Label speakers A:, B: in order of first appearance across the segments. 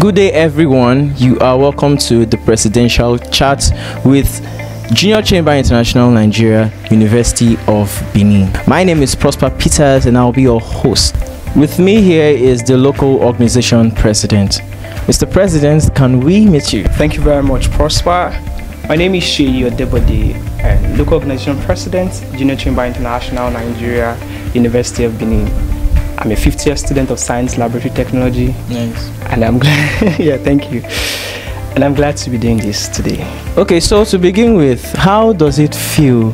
A: Good day, everyone. You are welcome to the presidential chat with Junior Chamber International Nigeria, University of Benin. My name is Prosper Peters, and I'll be your host. With me here is the local organization president. Mr. President, can we meet you?
B: Thank you very much, Prosper. My name is Seyi Odebode, and local organization president, Junior Chamber International Nigeria, University of Benin. I'm a fifth year student of science laboratory technology.
A: Nice.
B: And I'm glad, yeah, thank you. And I'm glad to be doing this today.
A: Okay, so to begin with, how does it feel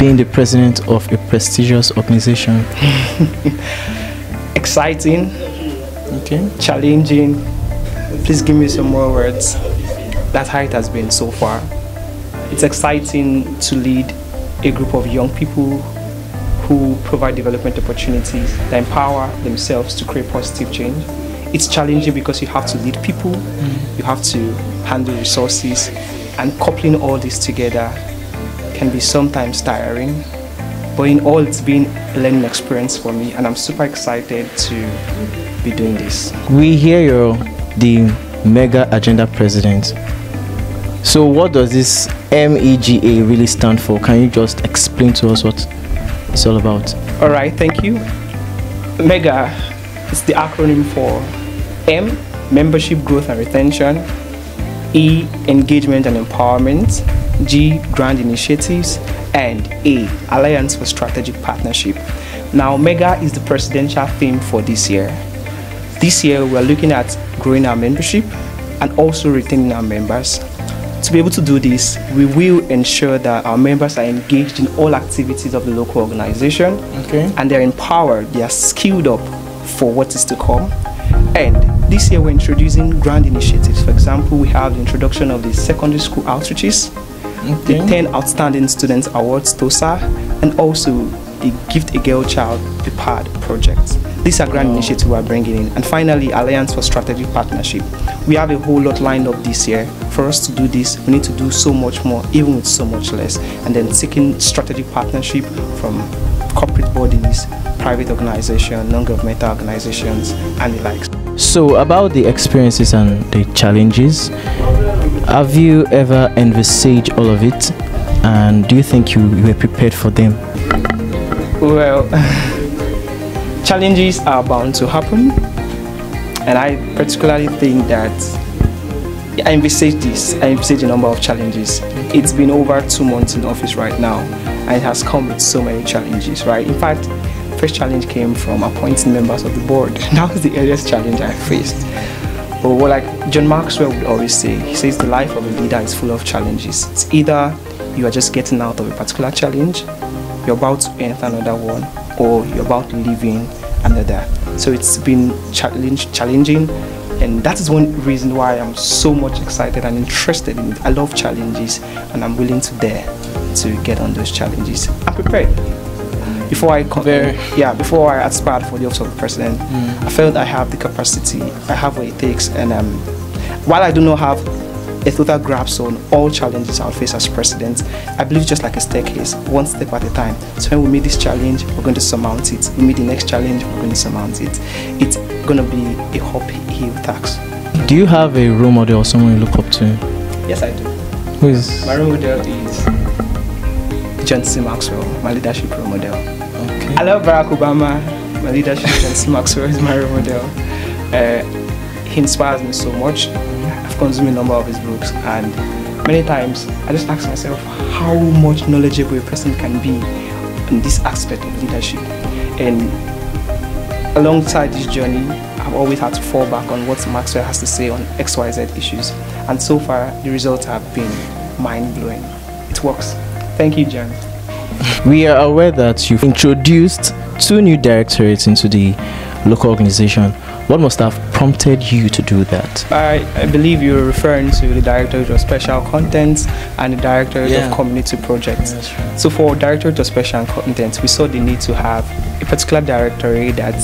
A: being the president of a prestigious organization?
B: Exciting,
A: Okay.
B: challenging. Please give me some more words. That's how it has been so far. It's exciting to lead a group of young people who provide development opportunities that empower themselves to create positive change. It's challenging because you have to lead people, you have to handle resources, and coupling all this together can be sometimes tiring. But in all, it's been a learning experience for me, and I'm super excited to be doing this.
A: We hear you're the mega agenda president. So, what does this MEGA really stand for? Can you just explain to us what it's all about?
B: All right, thank you. MEGA is the acronym for M, membership growth and retention, E, engagement and empowerment, G, grand initiatives, and A, alliance for strategic partnership. Now, MEGA is the presidential theme for this year. This year, we're looking at growing our membership and also retaining our members. To be able to do this, we will ensure that our members are engaged in all activities of the local organization
A: Okay.
B: and they're empowered, they are skilled up for what is to come. And this year we're introducing grand initiatives. For example, we have the introduction of the secondary school outreaches, the 10 Outstanding Students Awards TOSA, and also the Gift a Girl Child a PAD project. These are grand initiatives we're bringing in. And finally, Alliance for Strategic Partnership. We have a whole lot lined up this year. For us to do this, we need to do so much more, even with so much less. And then seeking strategic partnership from corporate bodies, private organizations, non-governmental organizations, and the likes.
A: So, about the experiences and the challenges, have you ever envisaged all of it? And do you think you, you were prepared for them?
B: Well, challenges are bound to happen, and I particularly think that I envisage this. I envisage a number of challenges. It's been over two months in office right now, and it has come with so many challenges. Right? In fact, first challenge came from appointing members of the board. That was the earliest challenge I faced. But what like John Maxwell would always say, he says the life of a leader is full of challenges. It's either you are just getting out of a particular challenge, you're about to enter another one, or you're about leaving another. So it's been challenge, challenging, and that is one reason why I'm so much excited and interested in it. I love challenges, and I'm willing to dare to get on those challenges. I'm prepared. Before I com-
A: Very.
B: yeah, before I aspired for the office of the president, I felt I have the capacity, I have what it takes, and um, while I do not have a total grasp on all challenges I'll face as president, I believe just like a staircase, one step at a time. So when we meet this challenge, we're going to surmount it. We meet the next challenge, we're going to surmount it. It's going to be a hop hill task.
A: Do you have a role model or someone you look up to?
B: Yes, I do.
A: Who is?
B: My role model is John C. Maxwell, my leadership role model.
A: Okay.
B: I love Barack Obama. My leadership, John C. Maxwell, is my role model. Uh, he inspires me so much. A number of his books, and many times I just ask myself how much knowledgeable a person can be in this aspect of leadership. And alongside this journey, I've always had to fall back on what Maxwell has to say on XYZ issues. And so far, the results have been mind blowing. It works. Thank you, John.
A: We are aware that you've introduced two new directorates into the local organization. What must have prompted you to do that?
B: I, I believe you're referring to the Directorate of Special Content and the Directorate
A: Yeah.
B: of Community Projects.
A: Right.
B: So for Directorate of Special Content, we saw the need to have a particular directory that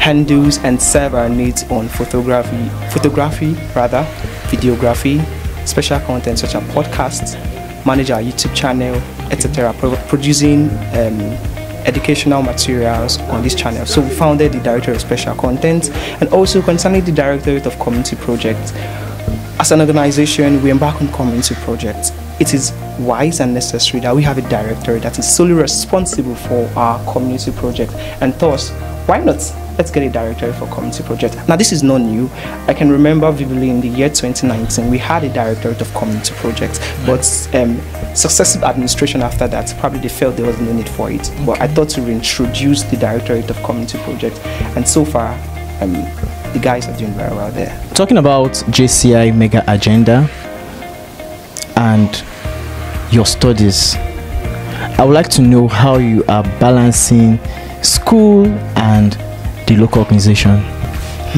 B: handles and serve our needs on photography, photography rather, videography, special content such as podcasts, manage our YouTube channel, etc. Pro- producing um, educational materials on this channel. So we founded the Directorate of Special Content and also concerning the Directorate of Community Projects. As an organization, we embark on community projects. It is wise and necessary that we have a director that is solely responsible for our community project and thus why not let's get a director for community projects. now this is not new. I can remember vividly in the year 2019 we had a director of community project but um, successive administration after that probably they felt there was no need for it. But i thought to reintroduce the directorate of community projects, and so far um, the guys are doing very well there.
A: Talking about jci mega agenda and your studies i would like to know how you are balancing school and the local organization?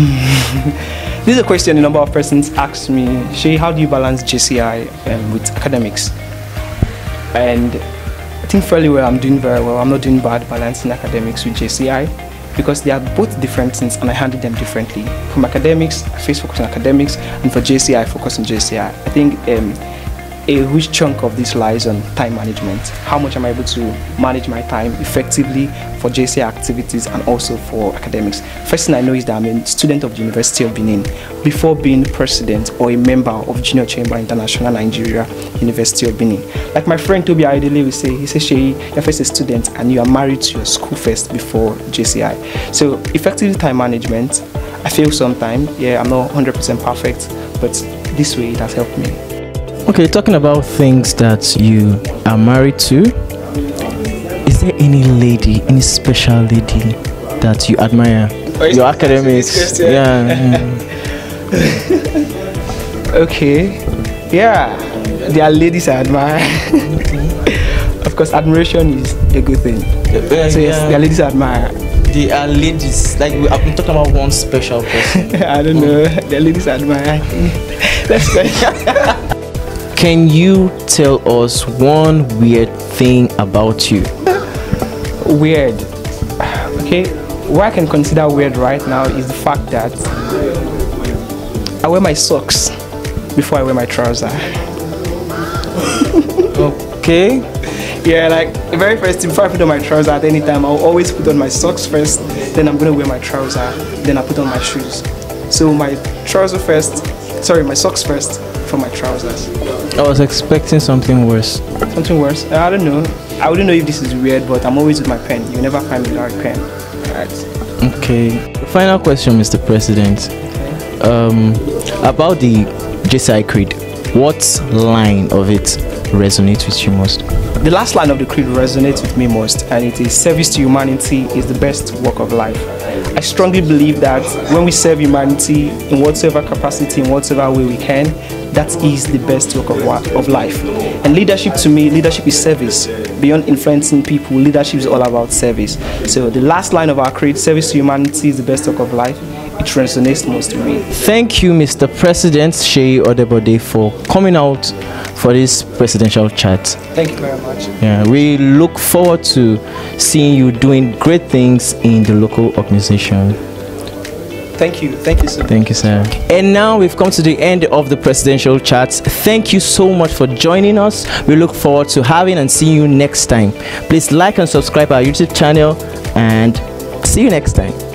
B: this is a question a number of persons asked me, Shay, how do you balance JCI um, with academics? And I think fairly well, I'm doing very well. I'm not doing bad balancing academics with JCI because they are both different things and I handle them differently. From academics, I face focus on academics, and for JCI, I focus on JCI. I think um, a huge chunk of this lies on time management. How much am I able to manage my time effectively for JCI activities and also for academics? First thing I know is that I'm a student of the University of Benin. Before being president or a member of Junior Chamber International Nigeria, University of Benin. Like my friend Toby Aidele will say, he says, Shay, you're first a student and you are married to your school first before JCI. So effective time management, I fail sometimes. Yeah, I'm not 100% perfect, but this way it has helped me.
A: Okay, talking about things that you are married to, is there any lady, any special lady that you admire?
B: Oh, Your academics?
A: Yeah.
B: okay. Yeah, there are ladies I admire. of course, admiration is a good thing. Yeah, so yes, yeah. there are ladies I admire.
A: They are ladies. Like we, I'm talking about one special person.
B: I don't know. Hmm. There are ladies I admire. Let's go.
A: Can you tell us one weird thing about you?
B: Weird. Okay, what I can consider weird right now is the fact that I wear my socks before I wear my trouser.
A: okay.
B: Yeah, like the very first thing before I put on my trouser at any time, I'll always put on my socks first, then I'm gonna wear my trouser, then I put on my shoes. So my trouser first, sorry, my socks first for my trousers.
A: I was expecting something worse.
B: Something worse? Uh, I don't know. I wouldn't know if this is weird, but I'm always with my pen. You never find me without a pen. Alright.
A: Okay. Final question, Mr. President. Okay. Um, about the JCI Creed, what line of it resonates with you most?
B: The last line of the creed resonates with me most, and it is service to humanity is the best work of life. I strongly believe that when we serve humanity in whatever capacity, in whatever way we can, that is the best work of, of life. And leadership to me, leadership is service. Beyond influencing people, leadership is all about service. So the last line of our creed, service to humanity is the best work of life it resonates most with me.
A: Thank you, Mr. President Seyi Odebode, for coming out for this presidential chat.
B: Thank you very much.
A: Yeah, we look forward to seeing you doing great things in the local organization.
B: Thank you. Thank you, sir.
A: Thank you, sir. And now we've come to the end of the presidential chats. Thank you so much for joining us. We look forward to having and seeing you next time. Please like and subscribe our YouTube channel and see you next time.